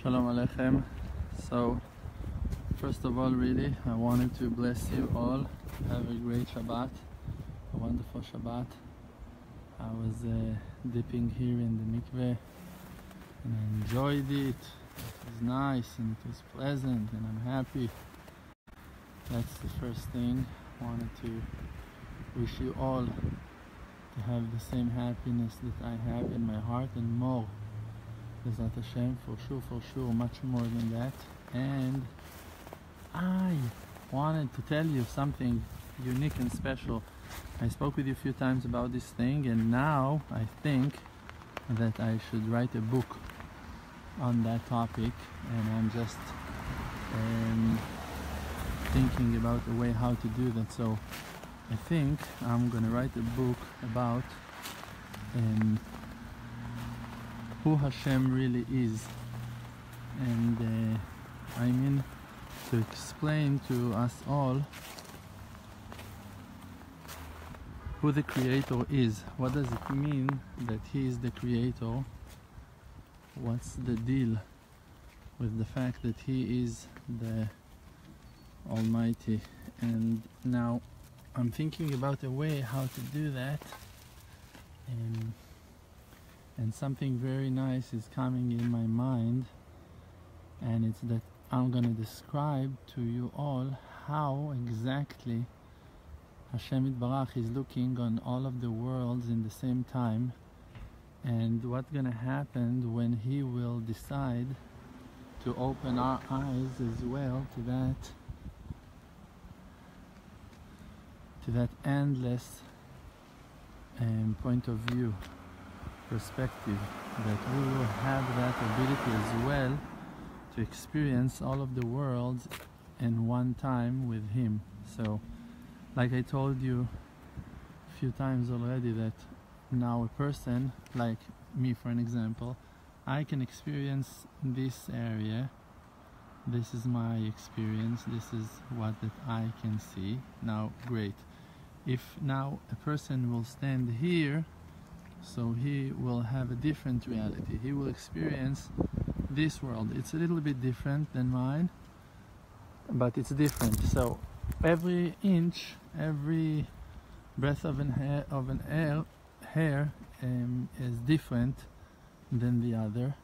Shalom Aleichem. So, first of all, really, I wanted to bless you all. Have a great Shabbat, a wonderful Shabbat. I was uh, dipping here in the mikveh and I enjoyed it. It was nice and it was pleasant and I'm happy. That's the first thing. I wanted to wish you all to have the same happiness that I have in my heart and more. Bezrat Hashem, for sure, for sure, much more than that. And I wanted to tell you something unique and special. I spoke with you a few times about this thing, and now I think that I should write a book on that topic, and I'm just um, thinking about a way how to do that. So I think I'm gonna write a book about um, who Hashem really is, and uh, I mean to explain to us all who the creator is. What does it mean that he is the creator? What's the deal with the fact that he is the Almighty? And now I'm thinking about a way how to do that. And, and something very nice is coming in my mind. And it's that I'm going to describe to you all how exactly Hashem Barach is looking on all of the worlds in the same time and what's going to happen when he will decide to open our eyes as well to that to that endless um, point of view perspective that we will have that ability as well to experience all of the worlds in one time with him. So like I told you a few times already that now a person like me for an example I can experience this area. This is my experience. This is what that I can see. Now great. If now a person will stand here so he will have a different reality. He will experience this world. It's a little bit different than mine but it's different. So every inch every breath of an hair of an air hair um, is different than the other.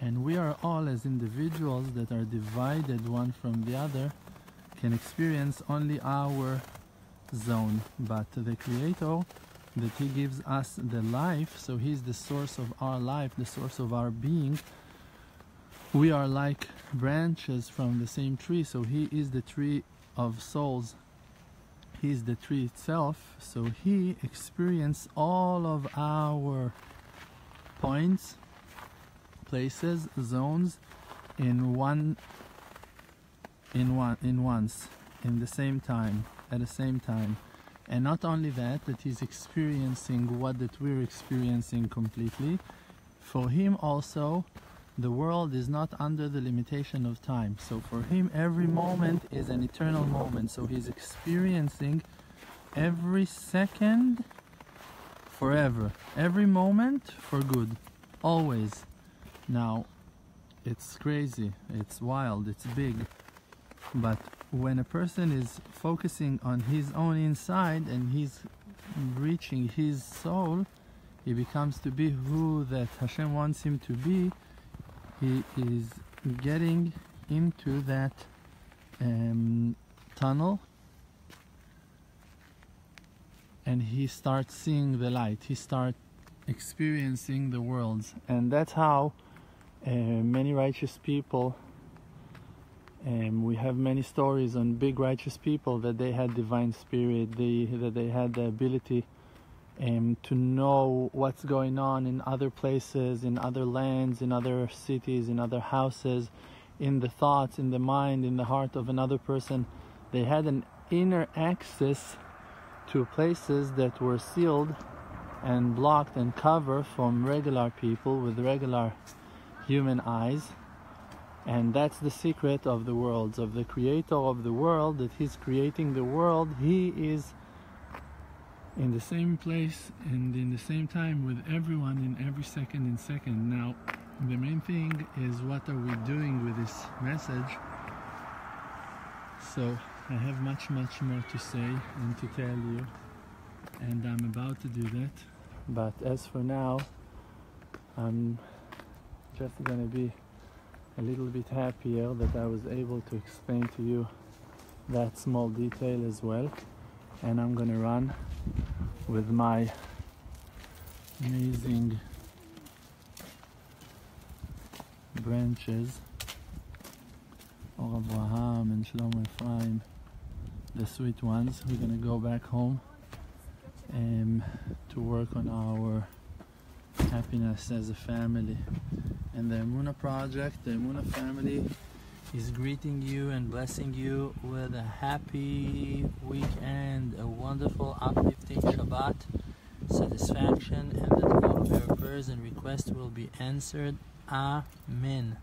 And we are all as individuals that are divided one from the other can experience only our zone. But the creator that he gives us the life so he's the source of our life the source of our being. We are like branches from the same tree so he is the tree of souls. He is the tree itself so he experienced all of our points places zones in one in one in once in the same time at the same time and not only that that he's experiencing what that we're experiencing completely for him also the world is not under the limitation of time. So for him, every moment is an eternal moment. So he's experiencing every second forever, every moment for good, always. Now, it's crazy, it's wild, it's big. But when a person is focusing on his own inside and he's reaching his soul, he becomes to be who that Hashem wants him to be. He is getting into that um, tunnel and he starts seeing the light. He starts experiencing the worlds. And that's how uh, many righteous people we have many stories on big righteous people that they had divine spirit they, that they had the ability um, to know what's going on in other places, in other lands, in other cities, in other houses, in the thoughts, in the mind, in the heart of another person. They had an inner access to places that were sealed and blocked and covered from regular people with regular human eyes. And that's the secret of the worlds, of the creator of the world, that he's creating the world. He is in the same place and in the same time with everyone in every second and second. Now, the main thing is what are we doing with this message so I have much much more to say and to tell you and I'm about to do that but as for now I'm just gonna be a little bit happier that I was able to explain to you that small detail as well. And I'm gonna run with my amazing branches. Or Abraham and Shlomo Ephraim the sweet ones. We're gonna go back home um, to work on our happiness as a family and the Emunah project the Emunah family is greeting you and blessing you with a happy weekend a wonderful uplifting Shabbat. Satisfaction and that all of your prayers and requests will be answered. Amen